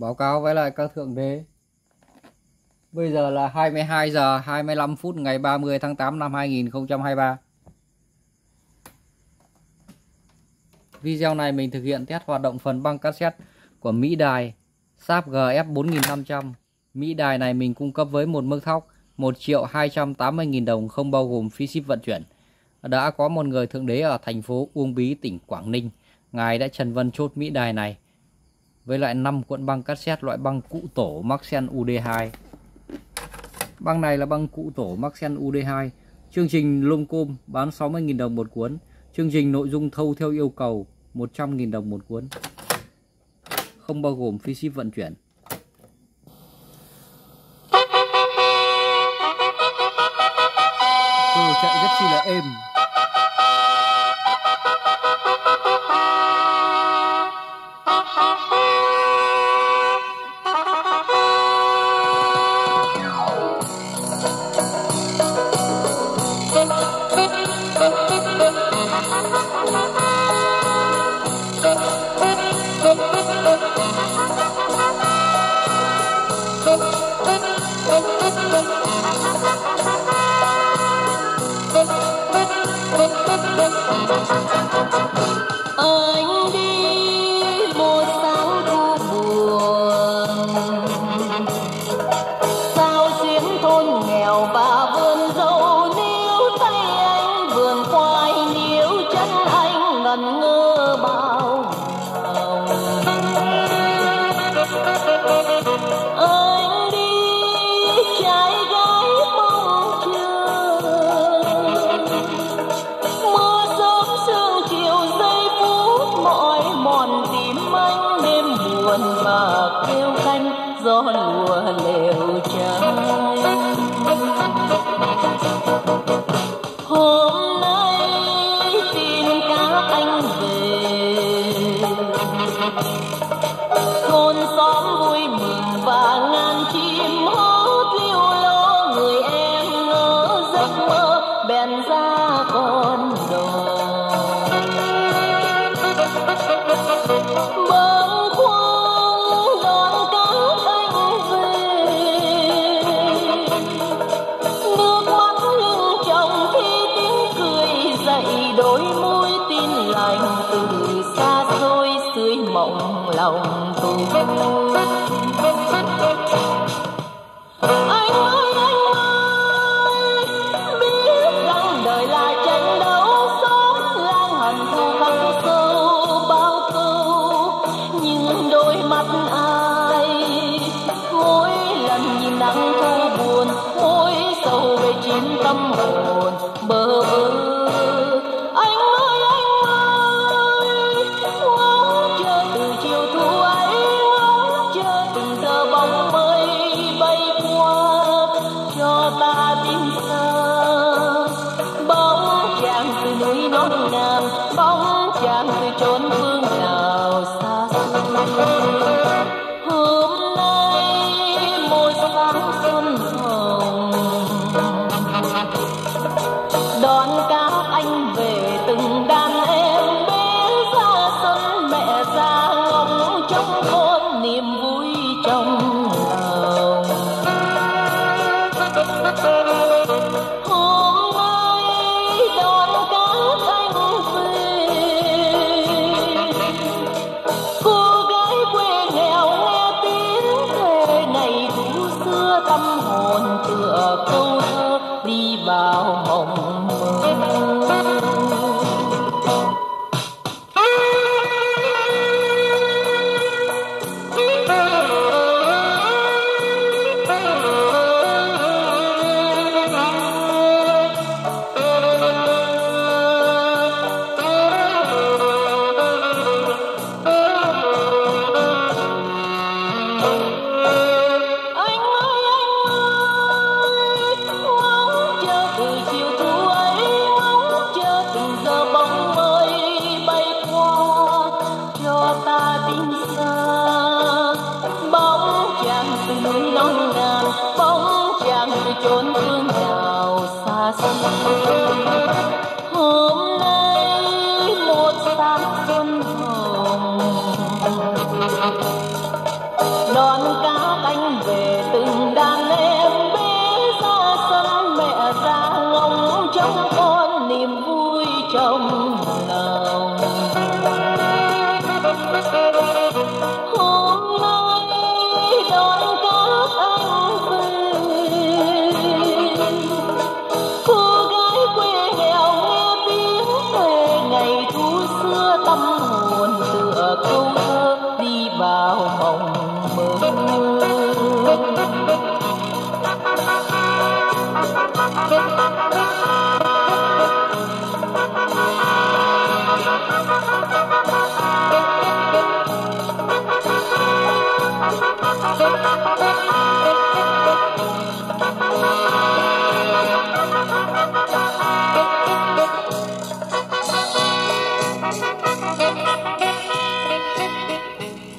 Báo cáo với lại các thượng đế. Bây giờ là 22 giờ 25 phút ngày 30 tháng 8 năm 2023. Video này mình thực hiện test hoạt động phần băng cassette của Mỹ Đài Sáp GF 4500. Mỹ Đài này mình cung cấp với một mức thóc 1 triệu 280.000 đồng không bao gồm phí ship vận chuyển. Đã có một người thượng đế ở thành phố Uông Bí, tỉnh Quảng Ninh. Ngài đã trần vân chốt Mỹ Đài này với lại 5 cuộn băng cassette, loại băng cụ tổ Maxen UD2. Băng này là băng cụ tổ Maxen UD2. Chương trình lông côm bán 60.000 đồng một cuốn. Chương trình nội dung thâu theo yêu cầu 100.000 đồng một cuốn. Không bao gồm phí ship vận chuyển. Cơ chạy rất chi là êm. Buồn kêu canh gió lùa lều trắng lòng tôi anh chốn phương nào xa xôi. Hôm nay môi sáng xuân hồng đón các anh về từng đàn em bé ra sân mẹ ra ngóng trong con niềm vui trong lòng. Oh,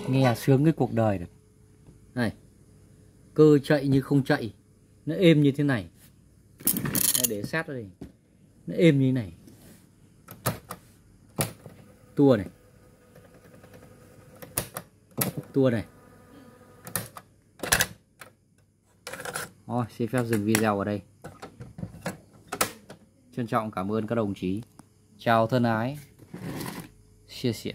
nghe sướng cái cuộc đời này. Này, cơ chạy như không chạy, nó êm như thế này. Để sát đây nó êm như thế này tua này. Tua này. Thôi, xin phép dừng video ở đây. Trân trọng cảm ơn các đồng chí. Chào thân ái. Chia sẻ